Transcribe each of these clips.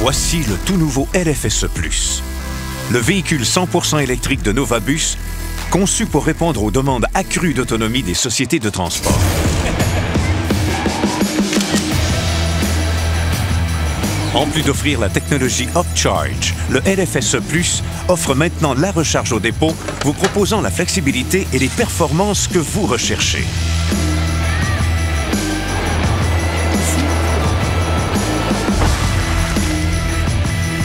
Voici le tout nouveau LFSE+. Le véhicule 100% électrique de Novabus, conçu pour répondre aux demandes accrues d'autonomie des sociétés de transport. En plus d'offrir la technologie UpCharge, le LFSE Plus offre maintenant la recharge au dépôt, vous proposant la flexibilité et les performances que vous recherchez.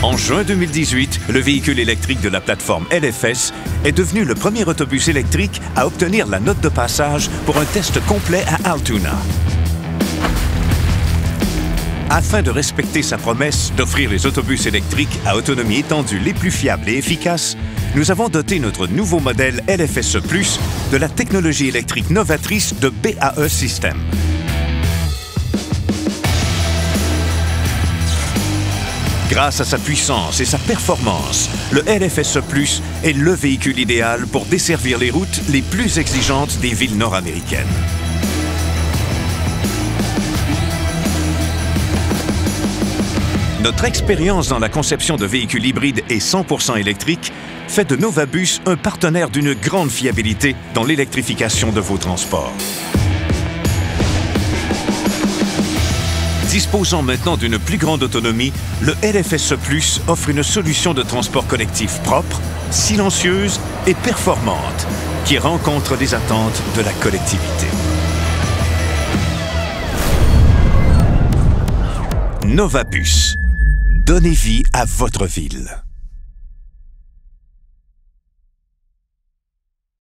En juin 2018, le véhicule électrique de la plateforme LFS est devenu le premier autobus électrique à obtenir la note de passage pour un test complet à Altoona. Afin de respecter sa promesse d'offrir les autobus électriques à autonomie étendue les plus fiables et efficaces, nous avons doté notre nouveau modèle LFSE Plus de la technologie électrique novatrice de BAE System. Grâce à sa puissance et sa performance, le LFSE Plus est le véhicule idéal pour desservir les routes les plus exigeantes des villes nord-américaines. Notre expérience dans la conception de véhicules hybrides et 100% électriques fait de Novabus un partenaire d'une grande fiabilité dans l'électrification de vos transports. Disposant maintenant d'une plus grande autonomie, le LFSE Plus offre une solution de transport collectif propre, silencieuse et performante qui rencontre les attentes de la collectivité. Novabus. Donnez vie à votre ville.